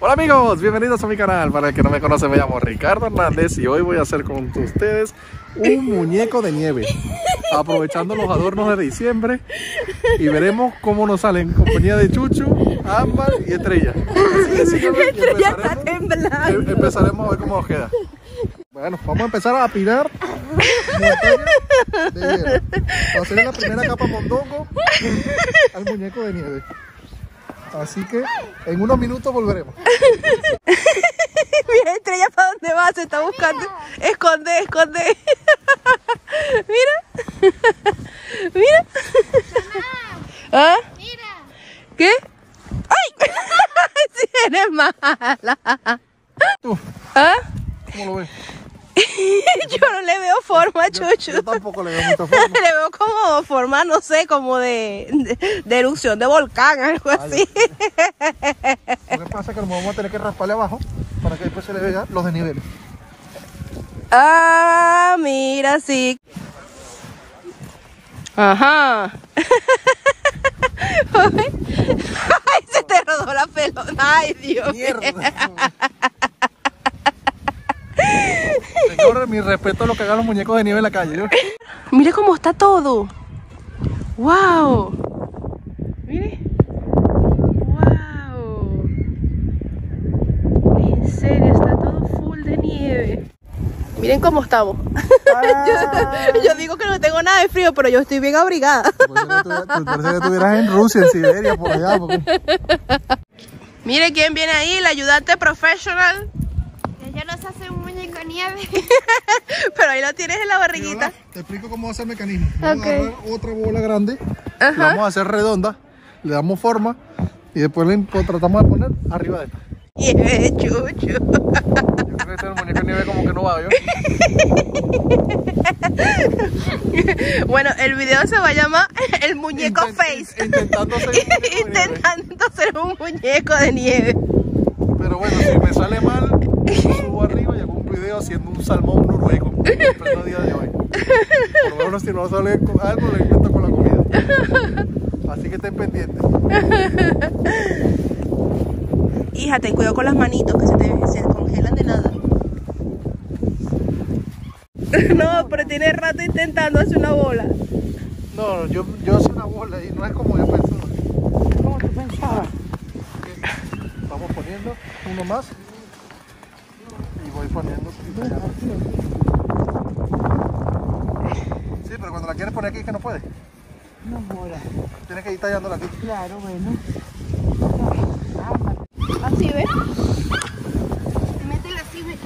Hola amigos, bienvenidos a mi canal. Para el que no me conoce, me llamo Ricardo Hernández y hoy voy a hacer con ustedes un muñeco de nieve. Aprovechando los adornos de diciembre y veremos cómo nos salen en compañía de Chuchu, Ámbar y Estrella. Así que síganme y Estrella está empezaremos, temblando. em- empezaremos a ver cómo nos queda. Bueno, vamos a empezar a de hielo. Para hacer la primera capa mondongo al muñeco de nieve. Así que en unos minutos volveremos. Mira, estrella, ¿para dónde va? Se está buscando. Esconde, esconde. Mira. Mira. ¿Ah? Mira, ¿Qué? ¡Ay! Si eres mala. ¿Tú ¿Ah? cómo lo ves? Yo no le veo forma, Yo, Chuchu. yo tampoco le veo mucha forma. Le veo como forma, no sé, como de, de, de erupción de volcán, algo así. Lo que pasa es que nos vamos a tener que rasparle abajo para que después se le vea los desniveles. Ah, mira, sí. Ajá. Ay, se te rodó la pelota. Ay, Dios. ¡Mierda! Mi respeto a lo que hagan los muñecos de nieve en la calle. ¿yo? Mire cómo está todo. Wow. Mire. Wow. En serio, está todo full de nieve. Miren cómo estamos. yo, yo digo que no tengo nada de frío, pero yo estoy bien abrigada. Parece que estuviera- Parece que estuvieras en Rusia, en Siberia, por allá. porque- Mire quién viene ahí, el ayudante profesional. ella nos hace un muñeco de nieve. Pero ahí lo tienes en la barriguita. Te explico cómo va a ser el mecanismo. Vamos a agarrar otra bola grande, Ajá. la vamos a hacer redonda, le damos forma y después le tratamos de poner arriba de esta. Nieve, chuchu. Yo creo que este el muñeco de nieve como que no va, ¿yo? Bueno, el video se va a llamar El muñeco Intent- face. Intentando hacer un muñeco de nieve. Intentando hacer un muñeco de nieve. Pero bueno, si me sale mal, subo arriba video haciendo un salmón noruego día de hoy. Por lo menos si no sale con algo, lo invento con la comida. Así que estén pendientes. Hija, ten cuidado con las manitos que se te se congelan de nada. No, pero tiene rato intentando hacer una bola. No, yo, yo hago una bola y no es como yo pensaba. ¿Cómo tú pensabas? Vamos poniendo uno más poniendo. Sí, pero cuando la quieres poner aquí es que no puedes. No mola. Tienes que ir tallándola aquí. Claro, bueno. Así, ¿ves? Métela así, ve.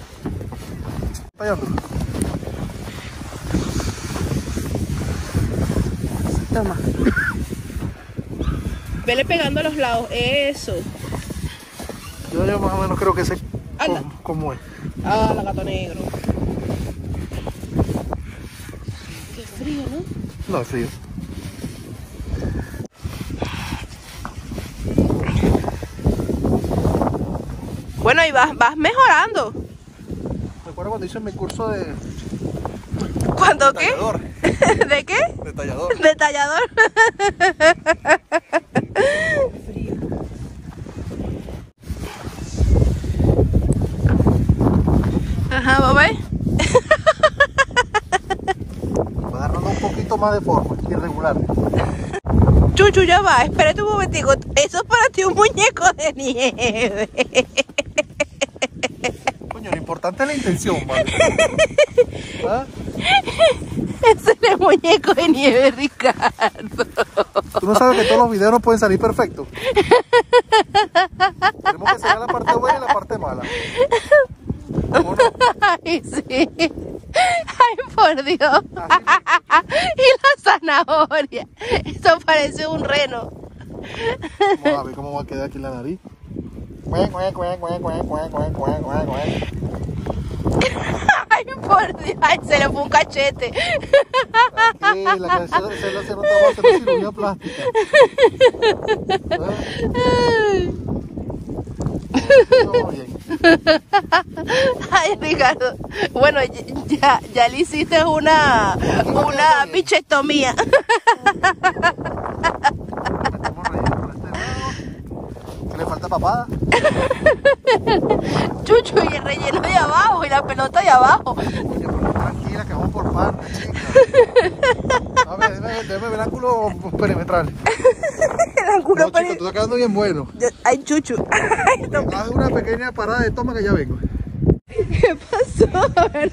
Tallando. Toma. Vele pegando a los lados. Eso. Yo, yo más o menos creo que sé Anda. cómo, cómo es. Ah, la gato negro. Qué frío, ¿no? No, sí. Bueno, y vas, vas mejorando. Me acuerdo cuando hice mi curso de ¿Cuándo qué? tallador. ¿De qué? De tallador. Detallador. Ajá, papá. Va agarrando un poquito más de forma, irregular. Chuchu, ya va, espérate un momentico. Eso es para ti un muñeco de nieve. Coño, lo importante es la intención, ¿vale? ¿Ah? Ese es el muñeco de nieve, Ricardo. Tú no sabes que todos los videos no pueden salir perfectos. Tenemos que sacar la parte buena y la parte mala. Ay, sí. Ay, por Dios. y la zanahoria. Eso parece un reno. Vamos a ver cómo va a quedar aquí la nariz. Ay, por Dios. Ay, se le fue un cachete. Aquí, la cabeza se le hace una cirugía plástica. ¿Eh? Ay, Ricardo. Bueno, ya, ya le hiciste una, una relleno este lado. ¿Qué le falta papada? pelota ahí abajo. Oye, pero tranquila, que vamos por chica. A ver, déjame, déjame ver el ángulo perimetral. El ángulo No, chico, tú estás quedando bien bueno. Ay, chuchu. Haz una pequeña parada de toma que ya vengo. ¿Qué pasó?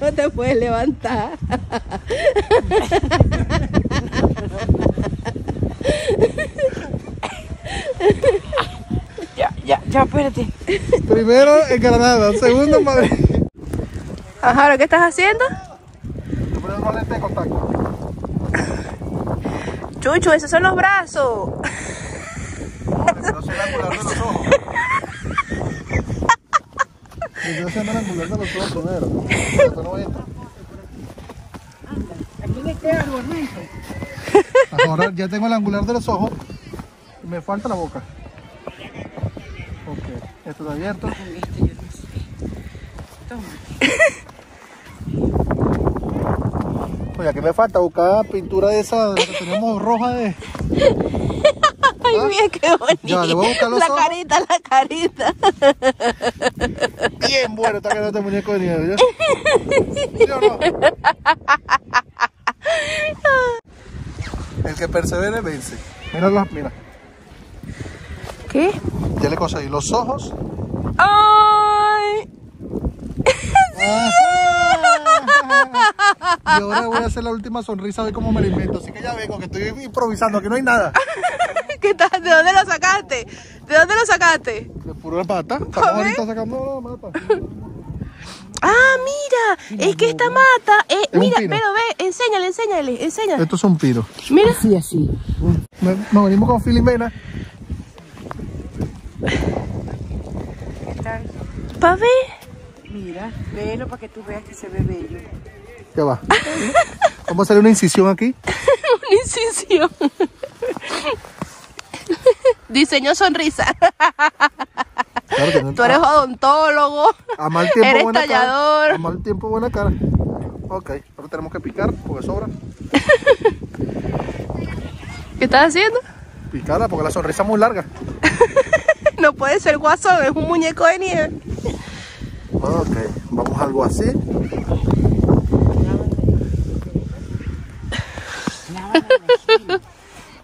No te puedes levantar. Ya, ya, ya, espérate. Primero en Granada, segundo en Madrid. Ajá, ¿ahora ¿qué estás haciendo? Te pones una lente de contacto. Chuchu, esos son los brazos. No angular de los ojos. Yo sé el angular de los. Esto no entra. Aquí me queda el hornito. Ahora ya tengo el angular de los ojos. y Me falta la boca. Ok, esto está abierto. Este yo. Toma. Oye, aquí me falta buscar pintura de esa que tenemos roja de. Ay, ¿Ah? mira qué bonito. Ya, le voy a buscar los La ojos. carita, la carita. Bien bueno está quedando este muñeco de nieve. ¿ya? ¿Sí o no? El que persevere vence. Mira, las- mira. ¿Qué? Ya le conseguí los ojos. Ay. Y ahora voy a hacer la última sonrisa a ver cómo me la invento. Así que ya vengo, que estoy improvisando, aquí no hay nada. ¿Qué tal? ¿De dónde lo sacaste? ¿De dónde lo sacaste? De pura mata. Estamos ahorita sacando la mata. Ah, mira, es que esta mata, eh, mira, pero ve, enséñale, enséñale, enséñale. Estos son piros. Mira, Así, así. Me- Nos venimos con Filimena. ¿Qué tal? pa' ver. Mira, velo para que tú veas que se ve bello. Ya va. Vamos a hacer una incisión aquí. Una incisión. Diseño sonrisa. Claro que no- Tú eres odontólogo. A mal tiempo Eres buena tallador. cara. A mal tiempo buena cara. Ok, ahora tenemos que picar porque sobra. ¿Qué estás haciendo? Picarla porque la sonrisa es muy larga. No puede ser guasón, es un muñeco de nieve. Ok, vamos a algo así.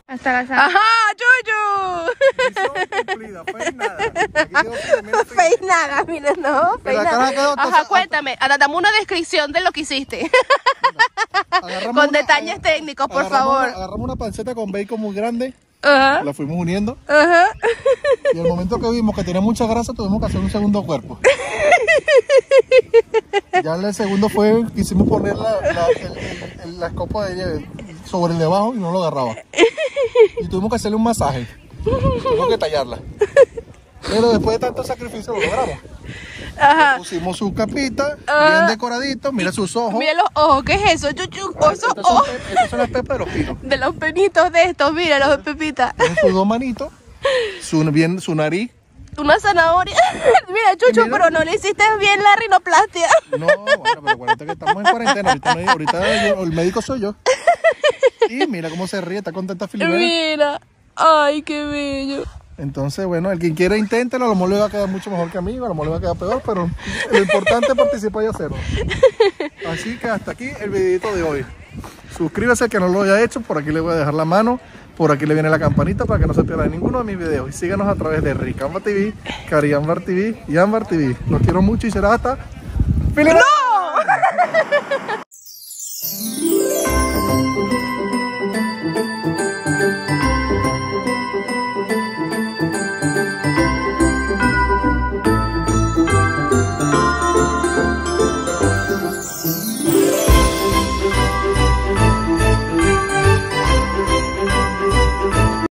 Hasta la sábana. ¡Ajá, cumplida, fue nada. Aquí quedó Filimena feliz. Peinada, mira, no, peinada. quedó Ajá, entonces- cuéntame, ahora dame una descripción de lo que hiciste. Con una- detalles técnicos, por favor. una- agarramos una panceta con bacon muy grande, Ajá, la fuimos uniendo ajá. y el momento que vimos que tenía mucha grasa tuvimos que hacer un segundo cuerpo. Ya el segundo fue, quisimos poner la, la, el- el- el- la escopa de ella sobre el de abajo y no lo agarraba. Y tuvimos que hacerle un masaje. Tuvimos que tallarla. Pero después de tanto sacrificio lo logramos. Ajá. Pusimos su capita, Ah. bien decoradito, mira sus ojos. Mira los ojos, ¿qué es eso, Chuchu? Esos ojos pe- estas son las pepas de los pinos. de los penitos de estos, mira los de Pepita. Tiene sus dos manitos, su, bien, su nariz. Una zanahoria. Mira, Chuchu, mira. pero no le hiciste bien la rinoplastia. No, bueno, pero acuérdate que estamos en cuarentena. Ahorita, no hay- ahorita yo- el médico soy yo. Y mira cómo se ríe, está contenta Filibera. Mira. Ay, qué bello. Entonces, bueno, el quien quiera inténtelo, a lo mejor le va a quedar mucho mejor que a mí, a lo mejor le va a quedar peor, pero lo importante es participar y hacerlo. Así que hasta aquí el videito de hoy. Suscríbase que no lo haya hecho, por aquí le voy a dejar la mano, por aquí le viene la campanita para que no se pierda ninguno de mis videos. Y síganos a través de Ricamba TV, Cariambar TV y Ambar TV. Los quiero mucho y será hasta... ¡Feliz Navidad!